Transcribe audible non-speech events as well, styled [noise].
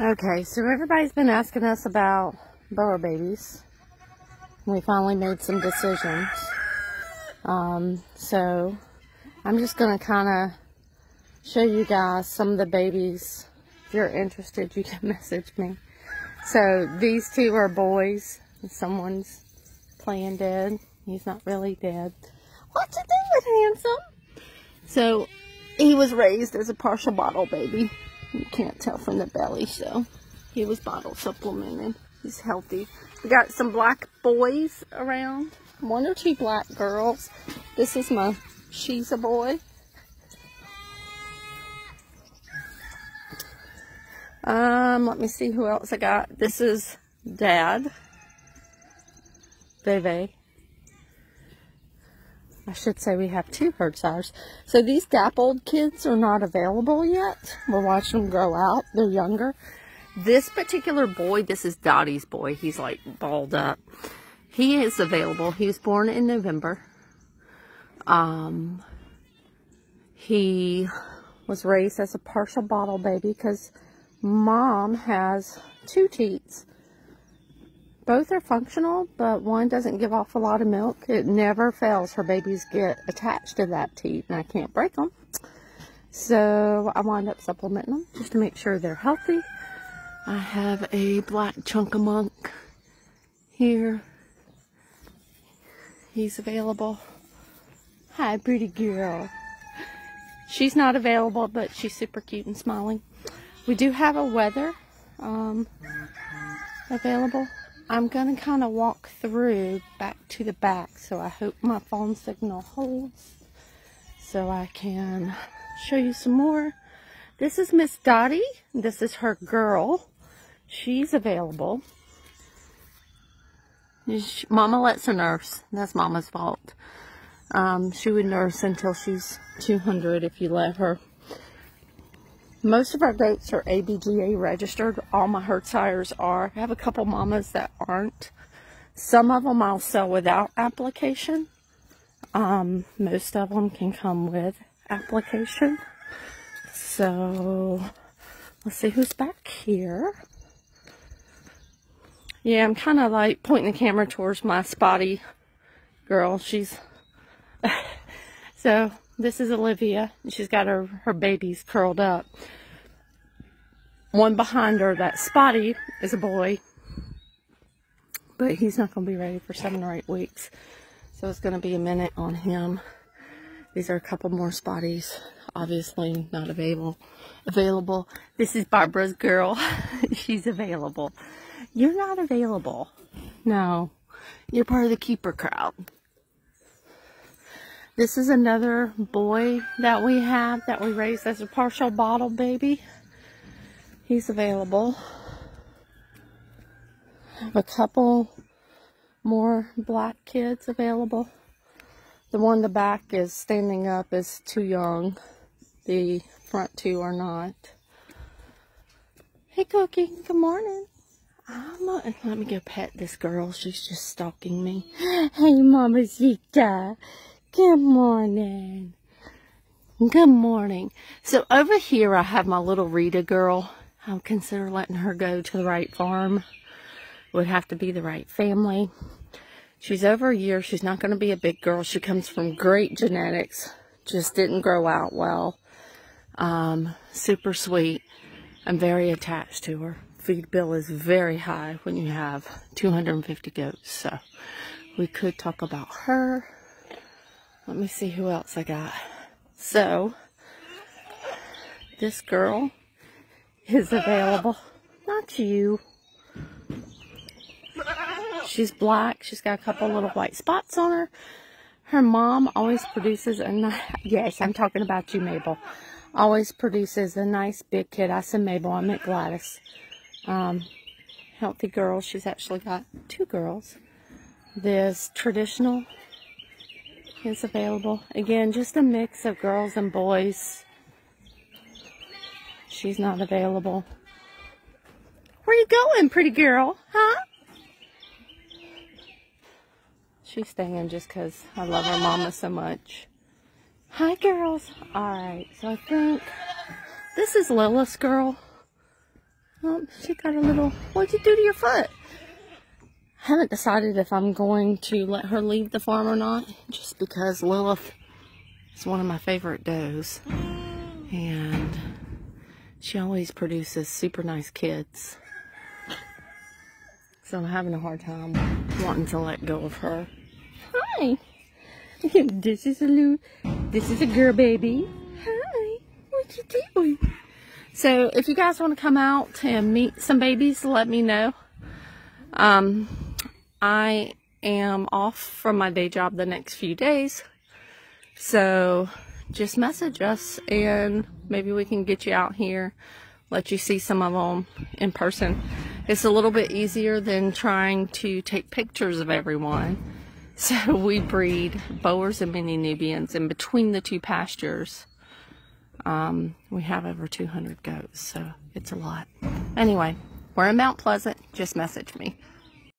Okay, so everybody's been asking us about Boer babies. We finally made some decisions. Um, so I'm just going to kind of show you guys some of the babies. If you're interested, you can [laughs] message me. So these two are boys. Someone's playing dead. He's not really dead. What you doing, handsome? So he was raised as a partial bottle baby. You can't tell from the belly, so he was bottle supplemented. He's healthy. We got some black boys around. One or two black girls. This is my, she's a boy. Um, let me see who else I got. This is Dad. Bebe. I should say we have two herd sires. So these dappled kids are not available yet. We're watching them grow out. They're younger. This particular boy, this is Dottie's boy. He's like balled up. He is available. He was born in November. Um, he was raised as a partial bottle baby because mom has two teats. Both are functional, but one doesn't give off a lot of milk. It never fails. Her babies get attached to that teat, and I can't break them. So I wind up supplementing them just to make sure they're healthy. I have a black chunkamunk here. He's available. Hi, pretty girl. She's not available, but she's super cute and smiling. We do have a wether um, available. I'm going to kind of walk through back to the back, so I hope my phone signal holds so I can show you some more. This is Miss Dottie. This is her girl. She's available. Mama lets her nurse. That's Mama's fault. Um, she would nurse until she's 200 if you let her. Most of our goats are ABGA registered. All my herd sires are. I have a couple mamas that aren't. Some of them I'll sell without application. Um, most of them can come with application. So, let's see who's back here. Yeah, I'm kind of like pointing the camera towards my spotty girl. She's, [laughs] so this is Olivia. She's got her, her babies curled up. One behind her, that Spotty, is a boy. But he's not going to be ready for seven or eight weeks. So it's going to be a minute on him. These are a couple more Spotties. Obviously not available. Available. This is Barbara's girl. [laughs] She's available. You're not available. No. You're part of the keeper crowd. This is another boy that we have that we raised as a partial bottle baby. He's available. have a couple more black kids available. The one in the back is standing up is too young. The front two are not. Hey Cookie, good morning. I'm a, let me go pet this girl. She's just stalking me. [gasps] Hey Mamacita. Good morning. Good morning. So over here I have my little Rita girl. I'll consider letting her go to the right farm. Would have to be the right family. She's over a year. She's not going to be a big girl. She comes from great genetics. Just didn't grow out well. Um, super sweet. I'm very attached to her. Feed bill is very high when you have 250 goats. So we could talk about her. Let me see who else I got. So, this girl is available. Not you. She's black. She's got a couple little white spots on her. Her mom always produces a nice, yes, I'm talking about you, Mabel. Always produces a nice big kid. I said Mabel, I meant Gladys. Um, healthy girl. She's actually got two girls. This traditional is available. Again, just a mix of girls and boys. She's not available. Where you going, pretty girl? Huh? She's staying just because I love her mama so much. Hi, girls. All right, so I think this is Lilith's girl. Oh, she got a little, what'd you do to your foot? I haven't decided if I'm going to let her leave the farm or not, just because Lilith is one of my favorite does. And she always produces super nice kids. So I'm having a hard time wanting to let go of her. Hi. [laughs] This is a little, this is a girl baby. Hi. What you doing? So if you guys want to come out and meet some babies, let me know. Um, I am off from my day job the next few days. So just message us and maybe we can get you out here, let you see some of them in person. It's a little bit easier than trying to take pictures of everyone. [laughs] So we breed Boers and mini Nubians in between the two pastures. Um, we have over 200 goats, so it's a lot. Anyway, we're in Mount Pleasant. Just message me.